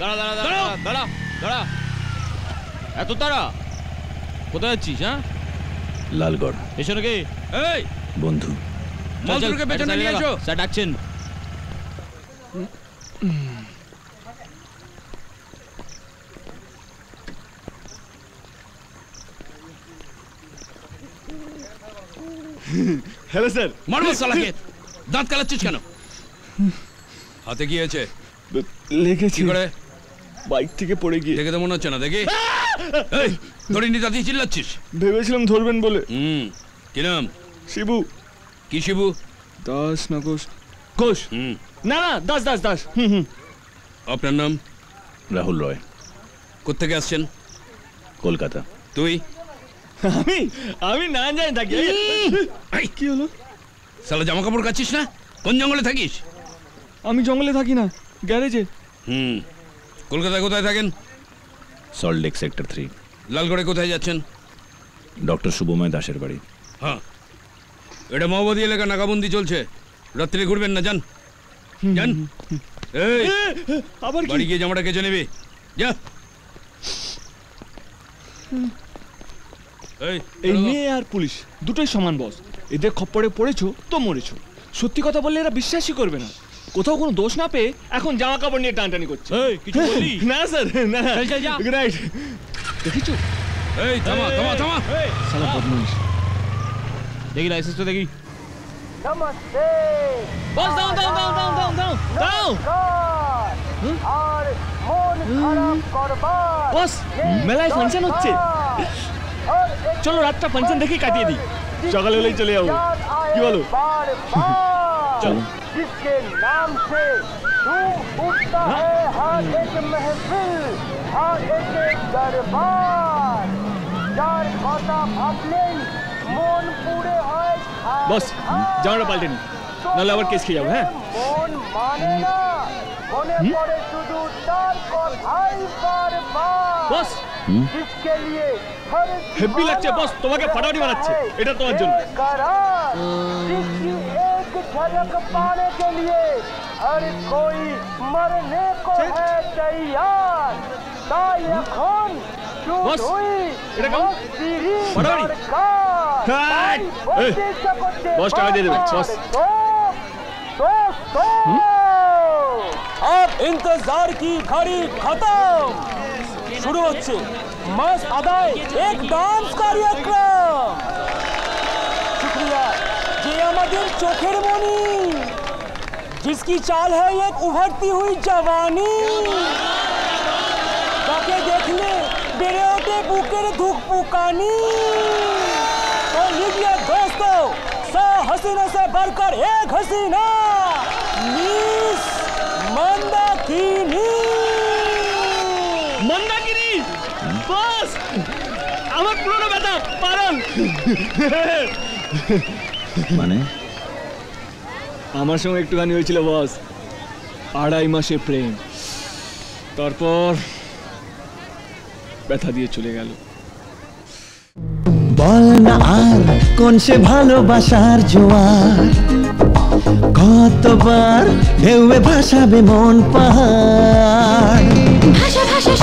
দাঁড়া দাঁড়া দাঁড়া দাঁড়া দাঁড়া এত তারা কোথায় যাচ্ছিস হ্যাঁ? লালগড়। পেছনে কে এই বন্ধু। চল, চল, পেছনে নিয়ে এসো। স্যার ডাকছেন। Hello sir. মারবো সালাকে। দাঁত কালাচ্ছিস কেন? হাতে কি হয়েছে লেগেছি। করে? বাইক থেকে পড়ে গিয়ে। দেখে তো মনে হচ্ছে না দেখি। এই ধরে নি দাঁতিয়ে চিল্লাচ্ছিস? ভেবেছিলাম ধরবেন বলে। হুম কি নাম শিবু। কি শিবু? দাস না ঘোষ ঘোষ হুম। না না দাস দাস দাস। হুম হুম। আপনার নাম? রাহুল রয়। কোত্থেকে আসছেন? কলকাতা। তুই? আমি? আমি না জানি থাকি। কি হলো? সালা জামা কাপড় কাচ্ছিস না? কোন জঙ্গলে থাকিস? আমি জঙ্গলে থাকি না। গ্যারেজে? হুম। কলকাতায় কোথায় থাকেন? সল্ট লেক সেক্টর থ্রি লালগড়ে কোথায় যাচ্ছেন? ডক্টর শুভময় দাসের বাড়ি। হ্যাঁ। এটা মাওবাদী এলাকা নাকাবন্দি চলছে। রাত্রে ঘুরবেন না যান। যান। এই আবার বাড়ি গিয়ে জামাটা কেচে নেবে। যা। এই। মেয়ে আর পুলিশ দুটোই সমান বস এদের খপ্পরে পড়েছো তো মরেছো। সত্যি কথা বললে এরা বিশ্বাসই করবে না। কোথাও কোনো দোষ না পেয়ে এখন জামা কাপড় নিয়ে টানটানি করছে। এই কিছু না স্যার না। চল চল যা। রাইট দেখিছো? এই থামা থামা থামা। সালা দেখি লাইসেন্সটা দেখি। নমস্তে। দাও দাও দাও দাও দাও দাও দাও। হ্যাঁ? আর মন খারাপ হ্যাঁ? করবা বস মেলায় ফাংশন হচ্ছে। চলো রাতটা ফাংশন দেখি কাটিয়ে দিই। সকালে হলেই চলে যাব। কি বলো? जिसके नाम से झूम उठता है हर एक महफिल हर एक दरबार যার কথা ভাবলেই মন পুড়ে হয় ছাই বস ছাই। জামাটা পাল্টে নি নাহলে আবার কেস খেয়ে যাবো হ্যাঁ মন মানে না মনে পড়ে শুধু তার কথাই বারবার বস जिसके लिए हर হেব্বি লাগছে বস তোমাকে ফাটাফাটি বানাচ্ছে এটা তোমার জন্য बेकरार जिसकी एक झलक पाने के लिए हर कोई मरने को है तैयार তাই এখন শুরু বস, হুই এটা কেমন? মস্তিরি বাড়াবাড়ি। সরকার হাই! তাই বলতে এই, ইচ্ছা করছে বস টাকা দিয়ে দেবে, বারবার, বস। তো তো তো अब इंतजार की घड़ी खत्म शुरू হচ্ছে মাস আদায় এক ডান্স কার্যক্রম শুক্রিয়া যে আমাদের চোখের মনি जिसकी चाल है एक उभरती हुई जवानी তাকে দেখলে বেড়ে ওঠে বুকের ধুক পুকানি तो लीजिए दोस्तों सौ हसीना से बढ़कर एक हसीना मिस मंदाकिनी মন্দাকিনি বস আমার পুরনো ব্যথা পারন মানে আমার সঙ্গে একটুখানি হয়েছিল বস আড়াই মাসে প্রেম। তারপর ব্যথা দিয়ে চলে গেল। বল না আর কোন সে ভালোবাসার জোয়ার। কতবার ঢেউয়ে ভাসাবে মন পাহাড়। ভাষা ভাষা